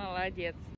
Молодец.